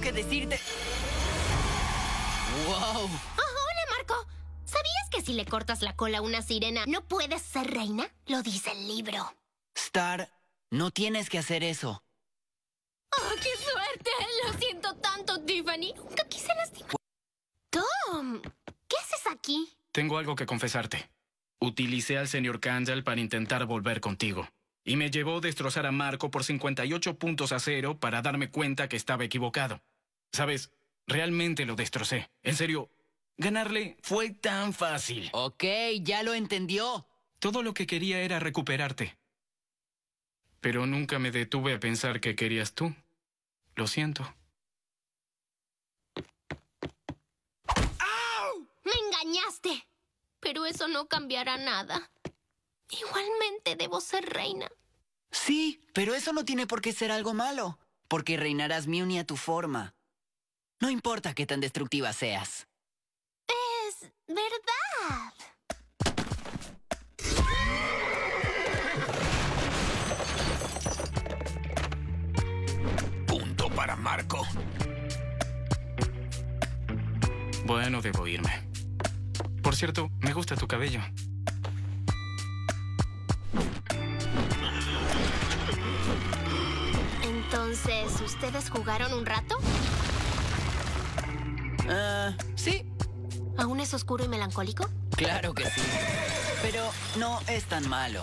que decirte... ¡Wow! Oh, hola, Marco. ¿Sabías que si le cortas la cola a una sirena no puedes ser reina? Lo dice el libro. Star, no tienes que hacer eso. ¡Oh, qué suerte! Lo siento tanto, Tiffany. Nunca quise lastimar. Tom, ¿qué haces aquí? Tengo algo que confesarte. Utilicé al señor Kandel para intentar volver contigo. Y me llevó a destrozar a Marco por 58 puntos a cero para darme cuenta que estaba equivocado. Sabes, realmente lo destrocé. En serio, ganarle fue tan fácil. Ok, ya lo entendió. Todo lo que quería era recuperarte. Pero nunca me detuve a pensar que querías tú. Lo siento. Me engañaste. Pero eso no cambiará nada. Igualmente debo ser reina. Sí, pero eso no tiene por qué ser algo malo, porque reinarás Muni a tu forma. No importa qué tan destructiva seas. Es verdad. Punto para Marco. Bueno, debo irme. Por cierto, me gusta tu cabello. Entonces, ¿ustedes jugaron un rato? Ah, sí, ¿Aún es oscuro y melancólico? claro que sí. Pero no es tan malo.